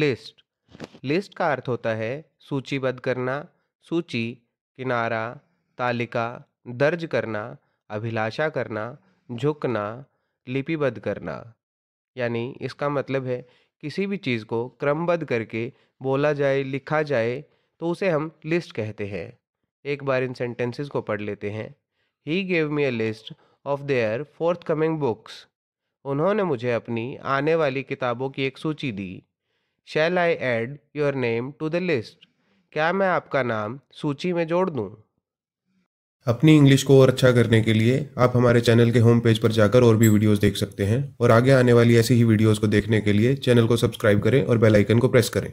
List. List का अर्थ होता है सूचीबद्ध करना, सूची, किनारा, तालिका, दर्ज करना, अभिलाषा करना, झुकना, लिपिबद्ध करना। यानी इसका मतलब है किसी भी चीज़ को क्रमबद्ध करके बोला जाए, लिखा जाए तो उसे हम लिस्ट कहते हैं। एक बार इन सेंटेंसेस को पढ़ लेते हैं। He gave me a list of their forthcoming books उन्होंने मुझे अपनी आने वाली किताबों की एक सूची दी। Shall I add your name to the list क्या मैं आपका नाम सूची में जोड़ दूँ? अपनी इंग्लिश को और अच्छा करने के लिए आप हमारे चैनल के होम पेज पर जाकर और भी वीडियोस देख सकते हैं। और आगे आने वाली ऐसी ही वीडियोस को देखने के लिए चैनल को सब्सक्राइब करें और बेल आइकन को प्रेस करें।